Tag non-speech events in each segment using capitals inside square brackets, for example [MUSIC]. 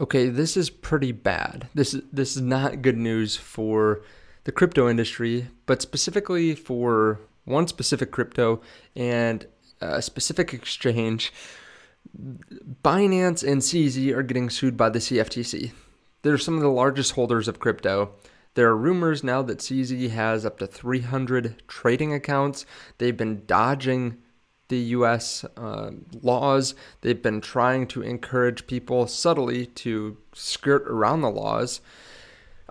Okay, this is pretty bad. This is this is not good news for the crypto industry, but specifically for one specific crypto and a specific exchange. Binance and CZ are getting sued by the CFTC. They're some of the largest holders of crypto. There are rumors now that CZ has up to 300 trading accounts. They've been dodging the US uh, laws. They've been trying to encourage people subtly to skirt around the laws.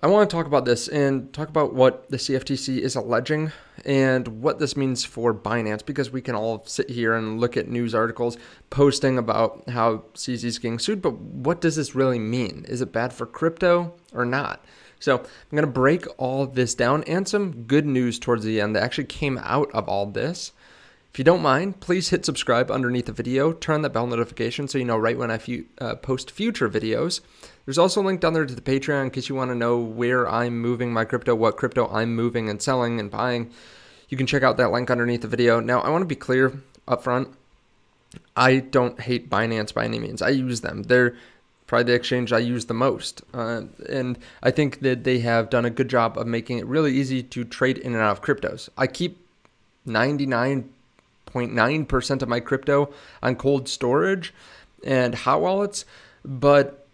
I want to talk about this and talk about what the CFTC is alleging and what this means for Binance because we can all sit here and look at news articles posting about how CZ is getting sued, but what does this really mean? Is it bad for crypto or not? So I'm going to break all this down and some good news towards the end that actually came out of all this. If you don't mind, please hit subscribe underneath the video, turn that bell notification so you know right when I uh, post future videos. There's also a link down there to the Patreon in case you want to know where I'm moving my crypto, what crypto I'm moving and selling and buying. You can check out that link underneath the video. Now, I want to be clear up front. I don't hate Binance by any means. I use them. They're probably the exchange I use the most. Uh, and I think that they have done a good job of making it really easy to trade in and out of cryptos. I keep 99 0.9% of my crypto on cold storage and hot wallets, but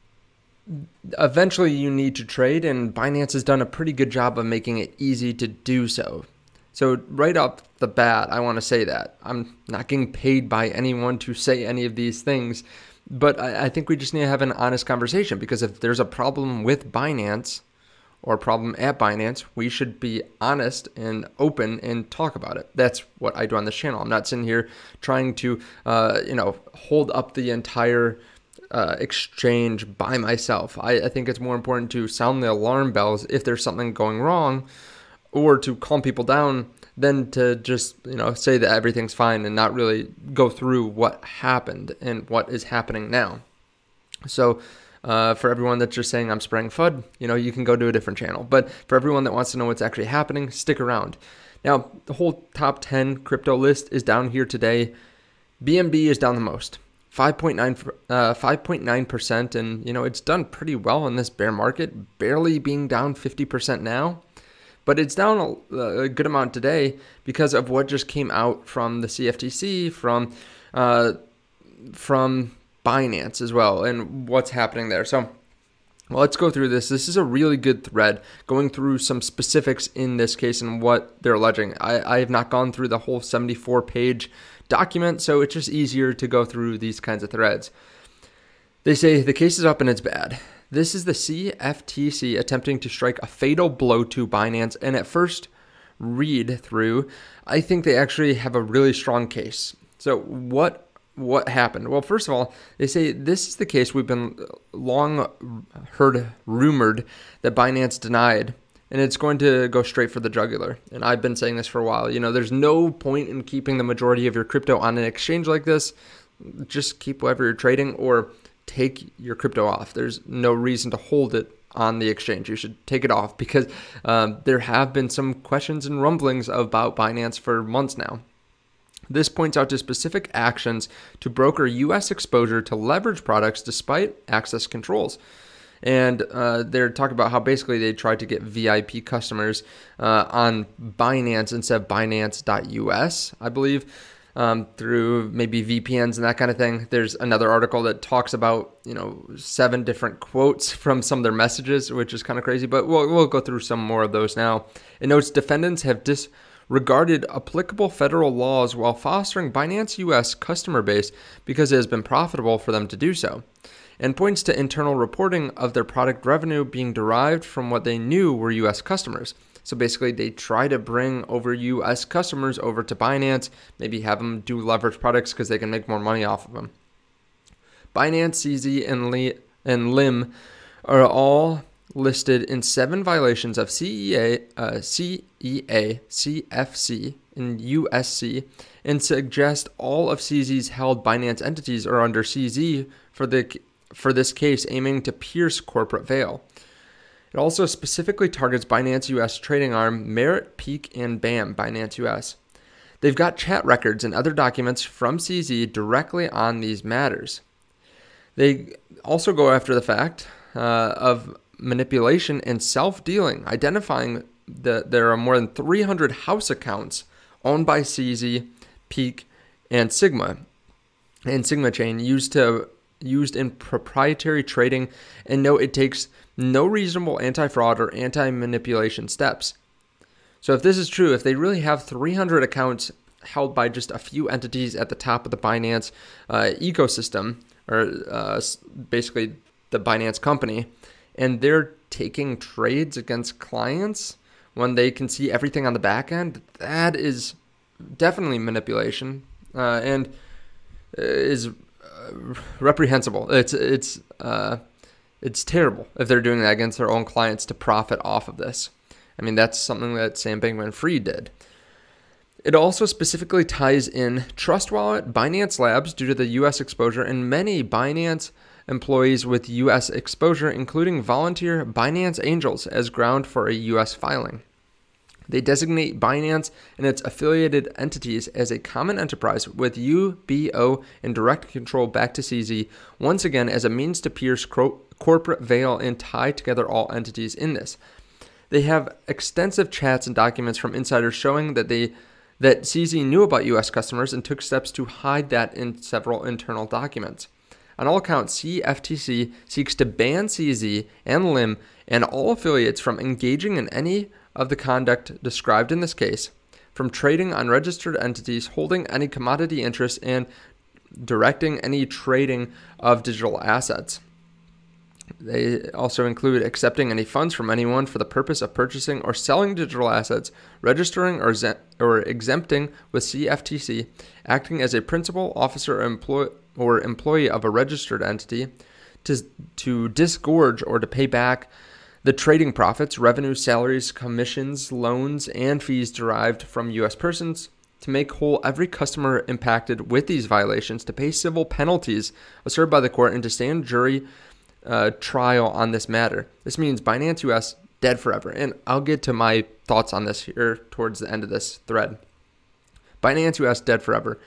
eventually you need to trade, and Binance has done a pretty good job of making it easy to do so. So, right off the bat, I want to say that. I'm not getting paid by anyone to say any of these things, but I, think we just need to have an honest conversation because if there's a problem with Binance, or problem at Binance, we should be honest and open and talk about it. That's what I do on this channel. I'm not sitting here trying to, uh, you know, hold up the entire uh, exchange by myself. I, I think it's more important to sound the alarm bells if there's something going wrong, or to calm people down than to just you know say that everything's fine and not really go through what happened and what is happening now. So uh, for everyone that's just saying I'm spraying FUD, you know, you can go to a different channel. But for everyone that wants to know what's actually happening, stick around. Now, the whole top 10 crypto list is down here today. BNB is down the most. 5.9 uh, 5.9% and you know it's done pretty well in this bear market barely being down 50% now but it's down a, a, good amount today because of what just came out from the CFTC from uh, from Binance as well and what's happening there. So well, let's go through this. This is a really good thread going through some specifics in this case and what they're alleging. I, I have not gone through the whole 74 page document, so it's just easier to go through these kinds of threads. They say the case is up and it's bad. This is the CFTC attempting to strike a fatal blow to Binance. And at first read through, I think they actually have a really strong case. So, what what happened? Well, first of all, they say this is the case we've been long heard rumored that Binance denied, and it's going to go straight for the jugular. And I've been saying this for a while. You know, there's no point in keeping the majority of your crypto on an exchange like this. Just keep whatever you're trading or take your crypto off. There's no reason to hold it on the exchange. You should take it off because um, there have been some questions and rumblings about Binance for months now. This points out to specific actions to broker U.S. exposure to leverage products despite access controls. And uh, they're talking about how basically they tried to get VIP customers uh, on Binance instead of Binance.us, I believe. Um, through maybe VPNs and that kind of thing. There's another article that talks about you know seven different quotes [LAUGHS] from some of their messages, which is kind of crazy. But we'll we'll go through some more of those now. It notes defendants have dis regarded applicable federal laws while fostering Binance US customer base because it has been profitable for them to do so, and points to internal reporting of their product revenue being derived from what they knew were US customers. So basically, they try to bring over US customers over to Binance, maybe have them do leverage products because they can make more money off of them. Binance, CZ, and, Lee, and Lim are all listed in seven violations of CEA, uh, CEA, CFC, and USC, and suggest all of CZ's held Binance entities are under CZ for the for this case, aiming to pierce corporate veil. It also specifically targets Binance US trading arm Merit, Peak, and BAM Binance US. They've got chat records and other documents from CZ directly on these matters. They also go after the fact uh, of manipulation and self dealing, identifying that there are more than 300 house accounts owned by CZ, Peak, and Sigma, and Sigma Chain used to used in proprietary trading, and note it takes no reasonable anti-fraud or anti-manipulation steps. So if this is true, if they really have 300 accounts held by just a few entities at the top of the Binance uh, ecosystem, or uh, basically the Binance company, and they're taking trades against clients when they can see everything on the back end, that is definitely manipulation uh, and is uh, reprehensible. It's it's uh, it's terrible if they're doing that against their own clients to profit off of this. I mean, that's something that Sam Bankman-Fried did. It also specifically ties in Trust Wallet, Binance Labs due to the U.S. exposure, and many Binance employees with U.S. exposure, including volunteer Binance Angels, as ground for a U.S. filing. They designate Binance and its affiliated entities as a common enterprise with UBO in direct control back to CZ, once again as a means to pierce corporate veil and tie together all entities in this. They have extensive chats and documents from insiders showing that they that CZ knew about US customers and took steps to hide that in several internal documents. On all accounts, CFTC seeks to ban CZ and LIM and all affiliates from engaging in any of the conduct described in this case, from trading on registered entities, holding any commodity interests, and directing any trading of digital assets. They also include accepting any funds from anyone for the purpose of purchasing or selling digital assets, registering or, or exempting with CFTC, acting as a principal, officer, or, employ- or employee of a registered entity, to, to disgorge or to pay back the trading profits, revenue, salaries, commissions, loans, and fees derived from U.S. persons to make whole every customer impacted with these violations, to pay civil penalties asserted by the court, and to stand jury uh, trial on this matter. This means Binance US dead forever. And I'll get to my thoughts on this here towards the end of this thread. Binance US dead forever.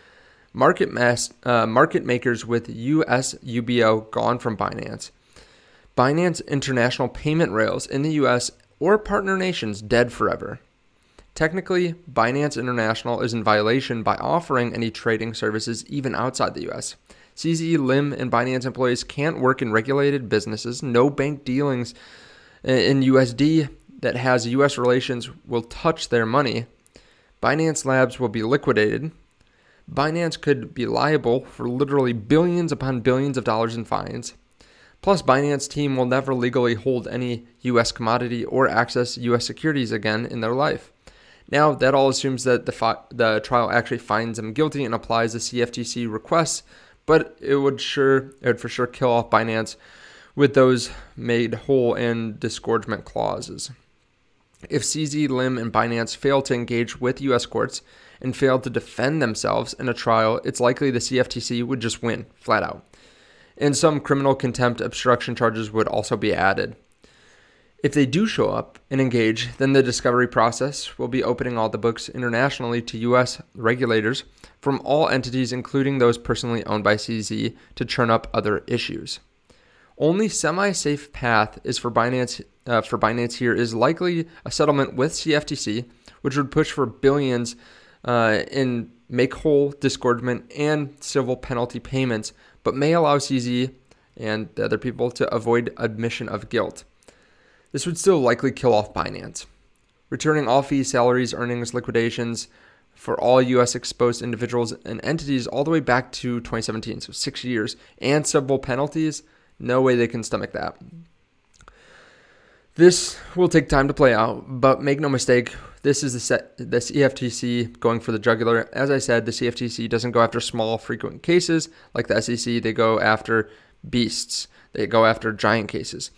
Market, mass, uh, market makers with US UBO gone from Binance. Binance International payment rails in the US or partner nations dead forever. Technically, Binance International is in violation by offering any trading services even outside the US. CZ, LIM, and Binance employees can't work in regulated businesses. No bank dealings in USD that has US relations will touch their money. Binance Labs will be liquidated. Binance could be liable for literally billions upon billions of dollars in fines. Plus, Binance team will never legally hold any US commodity or access US securities again in their life. Now, that all assumes that the, fi- the trial actually finds them guilty and applies the CFTC requests, but it would sure it would for sure kill off Binance with those made whole and disgorgement clauses. If CZ, Lim, and Binance fail to engage with US courts and failed to defend themselves in a trial, it's likely the CFTC would just win, flat out and some criminal contempt obstruction charges would also be added. If they do show up and engage, then the discovery process will be opening all the books internationally to U.S. regulators from all entities, including those personally owned by CZ, to churn up other issues. Only semi-safe path is for Binance. Uh, for Binance here is likely a settlement with CFTC, which would push for billions uh, in make whole disgorgement and civil penalty payments but may allow CZ and the other people to avoid admission of guilt. This would still likely kill off Binance. Returning all fees, salaries, earnings, liquidations for all US exposed individuals and entities all the way back to 2017, so six years, and civil penalties, no way they can stomach that. This will take time to play out, but make no mistake, this is the set, the CFTC going for the jugular. As I said, the CFTC doesn't go after small, frequent cases like the SEC. They go after beasts. They go after giant cases.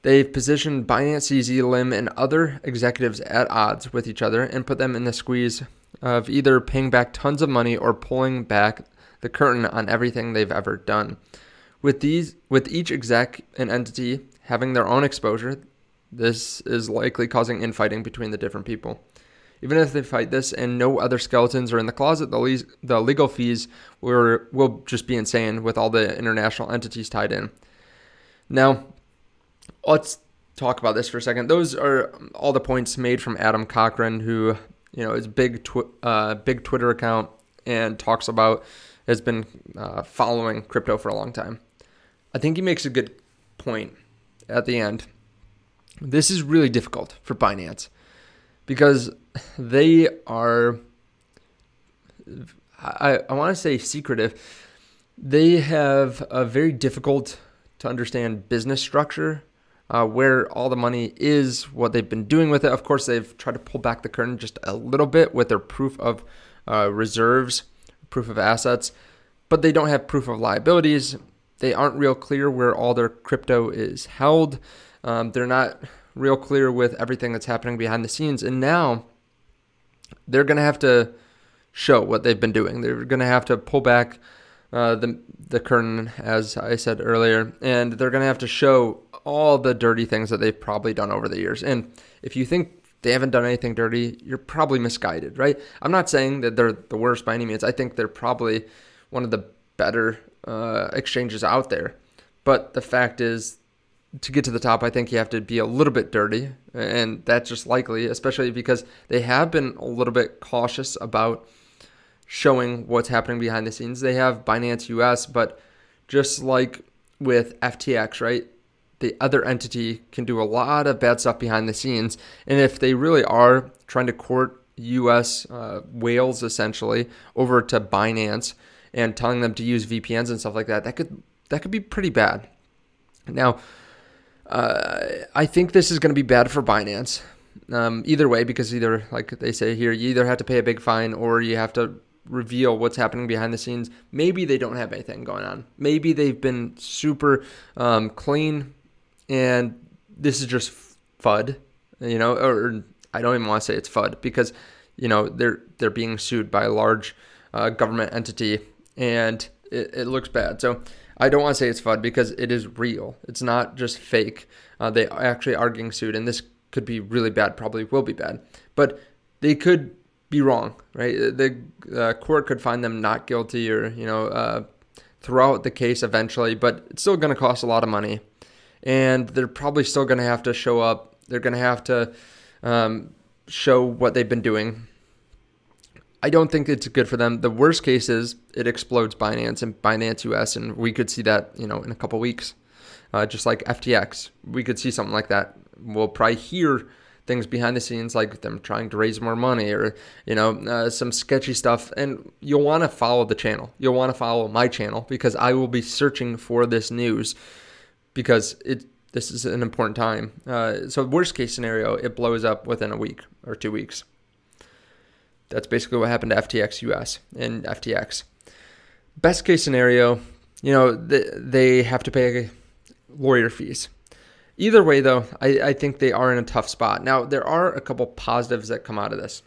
They've positioned Binance, CZ, Lim, and other executives at odds with each other and put them in the squeeze of either paying back tons of money or pulling back the curtain on everything they've ever done. With these, with each exec and entity having their own exposure, this is likely causing infighting between the different people. even if they fight this and no other skeletons are in the closet, the, le- the legal fees will, will just be insane with all the international entities tied in. Now, let's talk about this for a second. Those are all the points made from Adam Cochran, who you know is big uh, big Twitter account and talks about has been uh, following crypto for a long time. I think he makes a good point at the end. This is really difficult for Binance because they are, I, I want to say secretive. They have a very difficult to understand business structure uh, where all the money is, what they've been doing with it. Of course, they've tried to pull back the curtain just a little bit with their proof of uh, reserves, proof of assets, but they don't have proof of liabilities. They aren't real clear where all their crypto is held. Um, they're not real clear with everything that's happening behind the scenes. And now they're going to have to show what they've been doing. They're going to have to pull back uh, the the curtain, as I said earlier, and they're going to have to show all the dirty things that they've probably done over the years. And if you think they haven't done anything dirty, you're probably misguided, right? I'm not saying that they're the worst by any means. I think they're probably one of the better uh, exchanges out there. But the fact is, to get to the top, I think you have to be a little bit dirty, and that's just likely, especially because they have been a little bit cautious about showing what's happening behind the scenes. They have Binance US, but just like with FTX, right? The other entity can do a lot of bad stuff behind the scenes. And if they really are trying to court US uh, whales essentially over to Binance and telling them to use VPNs and stuff like that, that could that could be pretty bad. Now, uh, I think this is going to be bad for Binance. Um, either way, because either, like they say here, you either have to pay a big fine or you have to reveal what's happening behind the scenes. Maybe they don't have anything going on. Maybe they've been super um, clean, and this is just FUD, you know, or I don't even want to say it's FUD because you know they're they're being sued by a large uh, government entity, and it, it, looks bad. So I don't want to say it's FUD because it is real. It's not just fake. Uh, they actually are getting sued, and this could be really bad. Probably will be bad, but they could be wrong, right? The uh, court could find them not guilty or, you know, uh, throw out the case eventually, but it's still going to cost a lot of money. And they're probably still going to have to show up. They're going to have to um, show what they've been doing. I don't think it's good for them. The worst case is it explodes Binance and Binance US, and we could see that, you know, in a couple weeks. Uh, just like FTX, we could see something like that. We'll probably hear things behind the scenes like them trying to raise more money or you know uh, some sketchy stuff and you'll want to follow the channel you'll want to follow my channel because i will be searching for this news because it this is an important time uh, so worst case scenario it blows up within a week or two weeks that's basically what happened to ftx us and ftx best case scenario you know they have to pay lawyer fees Either way, though, I, I think they are in a tough spot. Now, there are a couple positives that come out of this.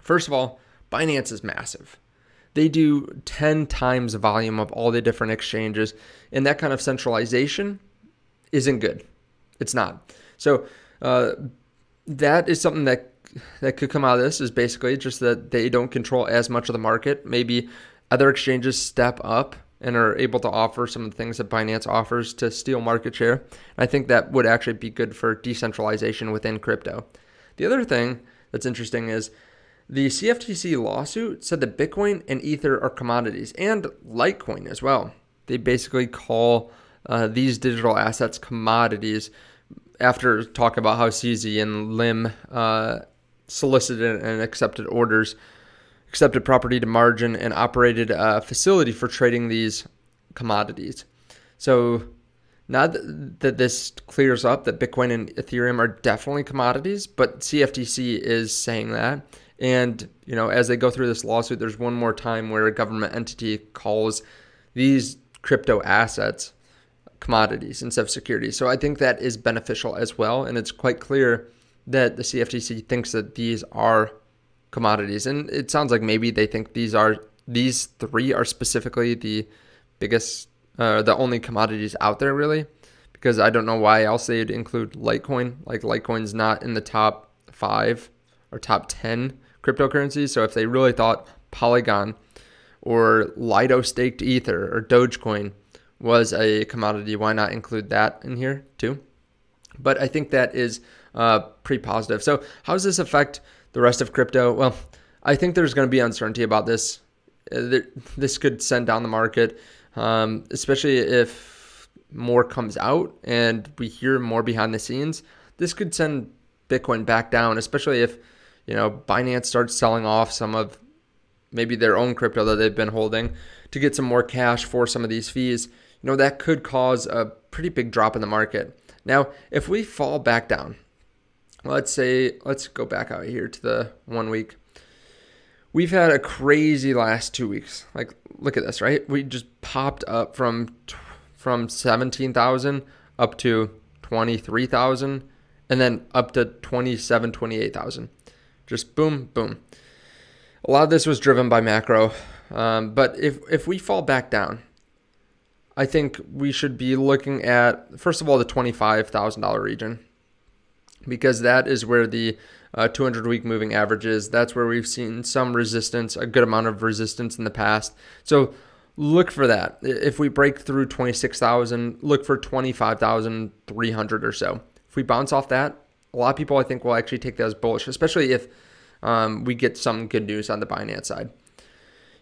First of all, Binance is massive. They do 10 times the volume of all the different exchanges, and that kind of centralization isn't good. It's not. So, uh, that is something that that could come out of this is basically just that they don't control as much of the market. Maybe other exchanges step up and are able to offer some of the things that Binance offers to steal market share. I think that would actually be good for decentralization within crypto. The other thing that's interesting is the CFTC lawsuit said that Bitcoin and Ether are commodities and Litecoin as well. They basically call uh, these digital assets commodities after talking about how CZ and Lim uh, solicited and accepted orders accepted property to margin and operated a facility for trading these commodities. So now that this clears up that Bitcoin and Ethereum are definitely commodities, but CFTC is saying that. And, you know, as they go through this lawsuit, there's one more time where a government entity calls these crypto assets commodities instead of securities. So I think that is beneficial as well. And it's quite clear that the CFTC thinks that these are commodities. And it sounds like maybe they think these are these three are specifically the biggest, uh, the only commodities out there, really. Because I don't know why else they'd include Litecoin. Like Litecoin's not in the top five or top 10 cryptocurrencies. So if they really thought Polygon or Lido staked Ether or Dogecoin was a commodity, why not include that in here too? But I think that is uh, pretty positive. So, how does this affect the rest of crypto? Well, I think there's going to be uncertainty about this. Uh, this could send down the market, um, especially if more comes out and we hear more behind the scenes. This could send Bitcoin back down, especially if you know Binance starts selling off some of maybe their own crypto that they've been holding to get some more cash for some of these fees. You know that could cause a pretty big drop in the market. Now, if we fall back down, let's say let's go back out here to the one week we've had a crazy last two weeks. Like, look at this, right? We just popped up from from seventeen thousand up to twenty three thousand, and then up to 27, 28,000. Just boom, boom. A lot of this was driven by macro, um, but if if we fall back down, I think we should be looking at first of all the twenty five thousand dollar region because that is where the uh, 200 week moving averages. That's where we've seen some resistance, a good amount of resistance in the past. So look for that. If we break through 26,000, look for 25,300 or so. If we bounce off that, a lot of people I think will actually take that as bullish, especially if um, we get some good news on the Binance side.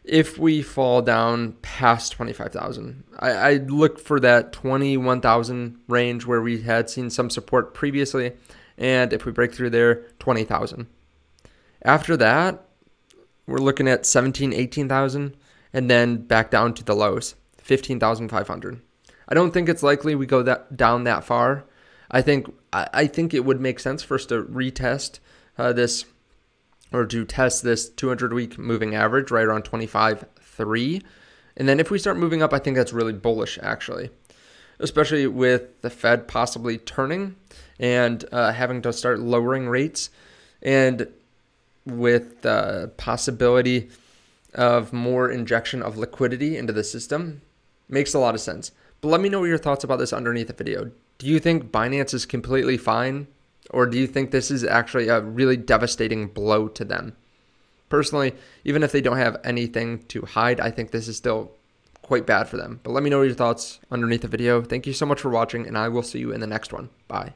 If we fall down past 25,000, I, I look for that 21,000 range where we had seen some support previously and if we break through there, 20,000. After that, we're looking at 17, 18,000 and then back down to the lows, 15,500. I don't think it's likely we go that down that far. I think I, think it would make sense for us to retest uh, this or to test this 200 week moving average right around 25.3. And then if we start moving up, I think that's really bullish actually especially with the Fed possibly turning and uh, having to start lowering rates, and with the possibility of more injection of liquidity into the system. Makes a lot of sense. But let me know your thoughts about this underneath the video. Do you think Binance is completely fine? Or do you think this is actually a really devastating blow to them? Personally, even if they don't have anything to hide, I think this is still quite bad for them. But let me know your thoughts underneath the video. Thank you so much for watching, and I will see you in the next one. Bye.